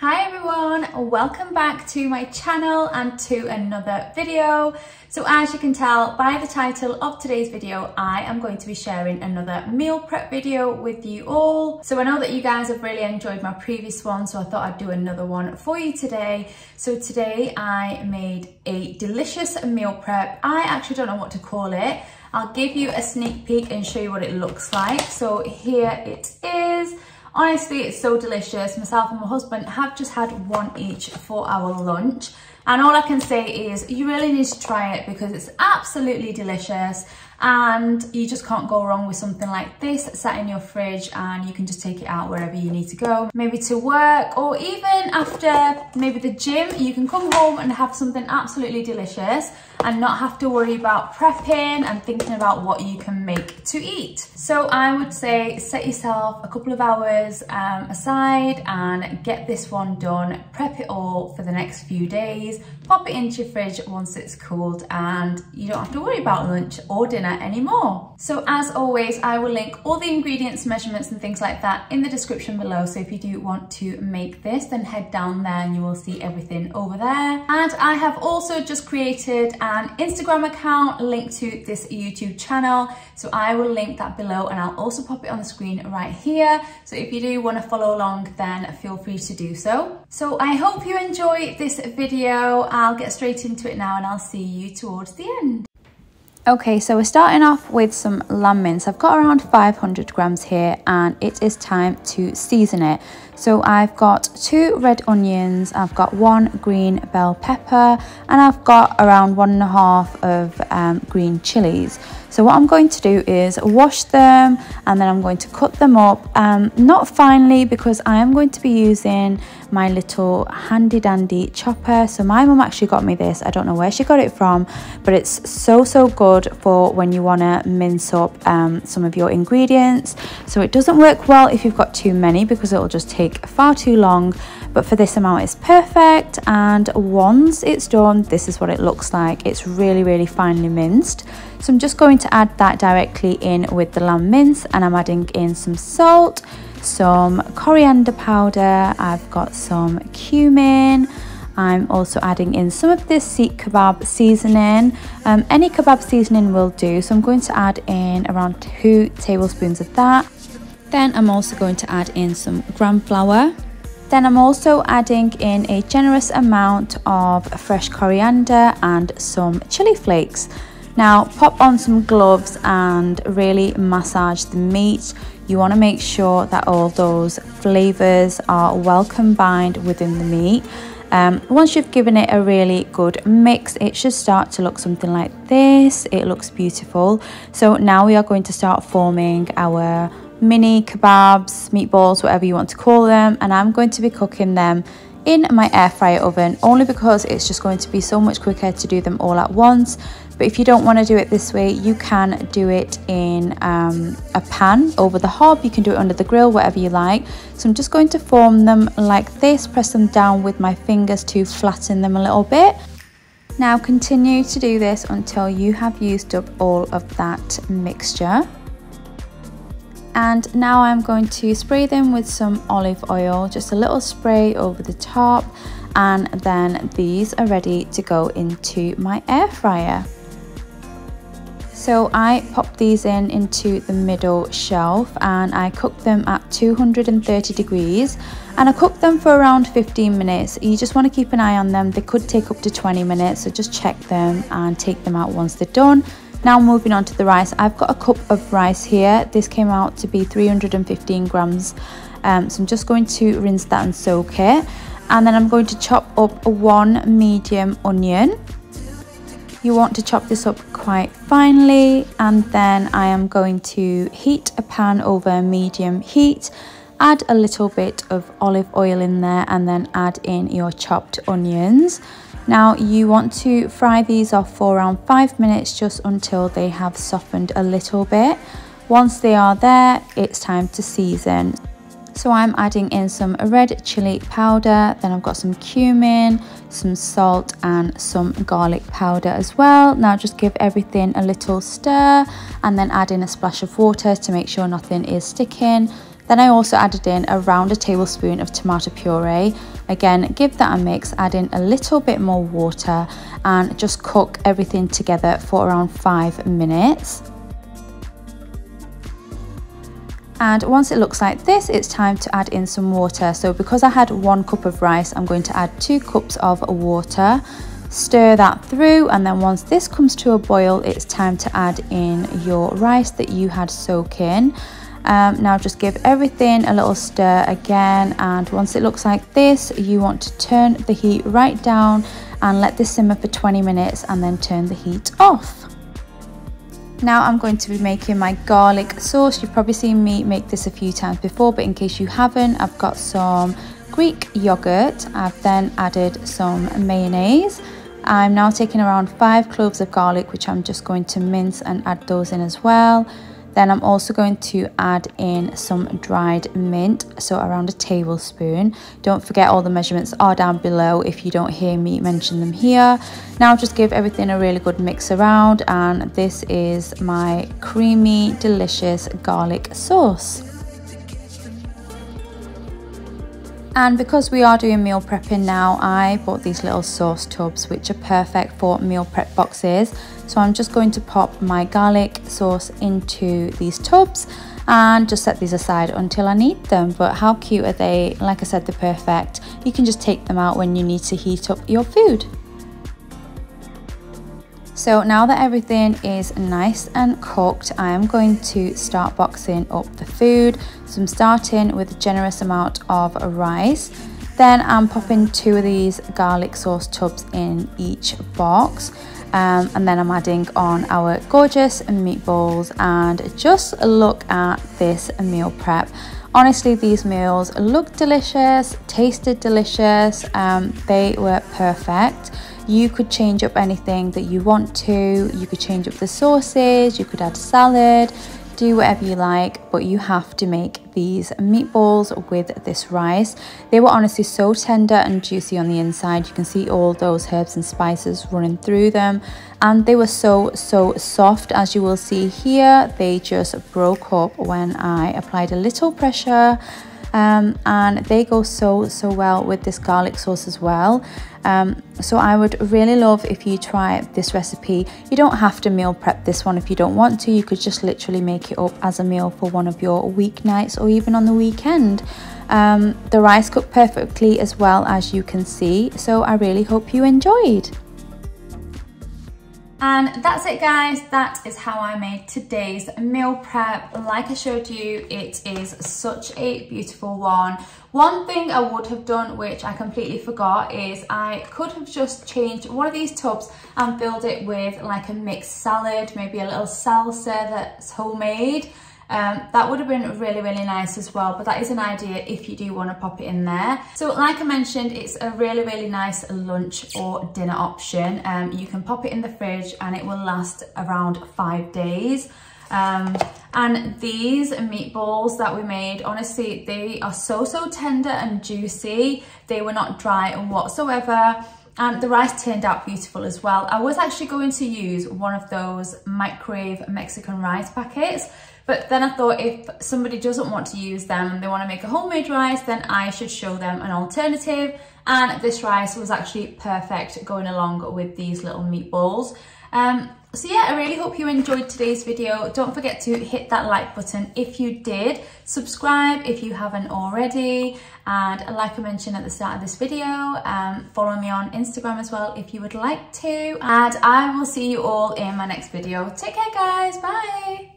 Hi everyone, welcome back to my channel and to another video. So as you can tell by the title of today's video, I am going to be sharing another meal prep video with you all. So I know that you guys have really enjoyed my previous one, so I thought I'd do another one for you today. So today I made a delicious meal prep. I actually don't know what to call it. I'll give you a sneak peek and show you what it looks like. So here it is. Honestly, it's so delicious. Myself and my husband have just had one each for our lunch. And all I can say is you really need to try it because it's absolutely delicious and you just can't go wrong with something like this sat in your fridge and you can just take it out wherever you need to go maybe to work or even after maybe the gym you can come home and have something absolutely delicious and not have to worry about prepping and thinking about what you can make to eat. So I would say set yourself a couple of hours um, aside and get this one done. Prep it all for the next few days is Pop it into your fridge once it's cooled and you don't have to worry about lunch or dinner anymore. So as always, I will link all the ingredients, measurements and things like that in the description below. So if you do want to make this, then head down there and you will see everything over there. And I have also just created an Instagram account linked to this YouTube channel. So I will link that below and I'll also pop it on the screen right here. So if you do want to follow along, then feel free to do so. So I hope you enjoy this video. I'll get straight into it now and I'll see you towards the end. Okay, so we're starting off with some lamb mince. I've got around 500 grams here and it is time to season it. So I've got two red onions, I've got one green bell pepper and I've got around one and a half of um, green chilies. So what I'm going to do is wash them and then I'm going to cut them up, um, not finely because I am going to be using my little handy dandy chopper. So my mum actually got me this. I don't know where she got it from, but it's so, so good for when you want to mince up um, some of your ingredients. So it doesn't work well if you've got too many because it'll just take far too long. But for this amount, it's perfect. And once it's done, this is what it looks like. It's really, really finely minced. So I'm just going to add that directly in with the lamb mince and I'm adding in some salt, some coriander powder, I've got some cumin, I'm also adding in some of this seekh kebab seasoning. Um, any kebab seasoning will do, so I'm going to add in around two tablespoons of that. Then I'm also going to add in some gram flour. Then I'm also adding in a generous amount of fresh coriander and some chili flakes. Now pop on some gloves and really massage the meat. You want to make sure that all those flavours are well combined within the meat. Um, once you've given it a really good mix, it should start to look something like this. It looks beautiful. So now we are going to start forming our mini kebabs, meatballs, whatever you want to call them. And I'm going to be cooking them in my air fryer oven only because it's just going to be so much quicker to do them all at once but if you don't want to do it this way, you can do it in um, a pan over the hob. You can do it under the grill, whatever you like. So I'm just going to form them like this, press them down with my fingers to flatten them a little bit. Now continue to do this until you have used up all of that mixture. And now I'm going to spray them with some olive oil, just a little spray over the top. And then these are ready to go into my air fryer. So I pop these in into the middle shelf and I cook them at 230 degrees and I cook them for around 15 minutes. You just want to keep an eye on them. They could take up to 20 minutes, so just check them and take them out once they're done. Now moving on to the rice. I've got a cup of rice here. This came out to be 315 grams. Um, so I'm just going to rinse that and soak it. And then I'm going to chop up one medium onion you want to chop this up quite finely and then I am going to heat a pan over medium heat. Add a little bit of olive oil in there and then add in your chopped onions. Now you want to fry these off for around five minutes just until they have softened a little bit. Once they are there it's time to season so I'm adding in some red chili powder, then I've got some cumin, some salt and some garlic powder as well. Now just give everything a little stir and then add in a splash of water to make sure nothing is sticking. Then I also added in around a tablespoon of tomato puree. Again, give that a mix, add in a little bit more water and just cook everything together for around five minutes. And once it looks like this, it's time to add in some water. So because I had one cup of rice, I'm going to add two cups of water. Stir that through and then once this comes to a boil it's time to add in your rice that you had soak in. Um, now just give everything a little stir again and once it looks like this you want to turn the heat right down and let this simmer for 20 minutes and then turn the heat off now I'm going to be making my garlic sauce. You've probably seen me make this a few times before, but in case you haven't, I've got some Greek yogurt. I've then added some mayonnaise. I'm now taking around five cloves of garlic, which I'm just going to mince and add those in as well. Then I'm also going to add in some dried mint, so around a tablespoon. Don't forget all the measurements are down below if you don't hear me mention them here. Now just give everything a really good mix around and this is my creamy, delicious garlic sauce. And because we are doing meal prepping now, I bought these little sauce tubs, which are perfect for meal prep boxes. So I'm just going to pop my garlic sauce into these tubs and just set these aside until I need them. But how cute are they? Like I said, they're perfect. You can just take them out when you need to heat up your food. So now that everything is nice and cooked, I am going to start boxing up the food. So I'm starting with a generous amount of rice. Then I'm popping two of these garlic sauce tubs in each box. Um, and then I'm adding on our gorgeous meatballs and just look at this meal prep. Honestly, these meals look delicious, tasted delicious, um, they were perfect. You could change up anything that you want to. You could change up the sauces, you could add salad, do whatever you like, but you have to make these meatballs with this rice. They were honestly so tender and juicy on the inside. You can see all those herbs and spices running through them. And they were so, so soft as you will see here. They just broke up when I applied a little pressure um, and they go so so well with this garlic sauce as well. Um, so I would really love if you try this recipe. You don't have to meal prep this one if you don't want to. You could just literally make it up as a meal for one of your weeknights or even on the weekend. Um, the rice cooked perfectly as well as you can see. So I really hope you enjoyed and that's it guys, that is how I made today's meal prep. Like I showed you, it is such a beautiful one. One thing I would have done, which I completely forgot, is I could have just changed one of these tubs and filled it with like a mixed salad, maybe a little salsa that's homemade. Um, that would have been really, really nice as well, but that is an idea if you do want to pop it in there. So like I mentioned, it's a really, really nice lunch or dinner option. Um, you can pop it in the fridge and it will last around five days. Um, and these meatballs that we made, honestly, they are so, so tender and juicy. They were not dry whatsoever and the rice turned out beautiful as well. I was actually going to use one of those microwave Mexican rice packets, but then I thought if somebody doesn't want to use them and they want to make a homemade rice, then I should show them an alternative. And this rice was actually perfect going along with these little meatballs. Um, so yeah, I really hope you enjoyed today's video. Don't forget to hit that like button if you did. Subscribe if you haven't already. And like I mentioned at the start of this video, um, follow me on Instagram as well if you would like to. And I will see you all in my next video. Take care guys, bye!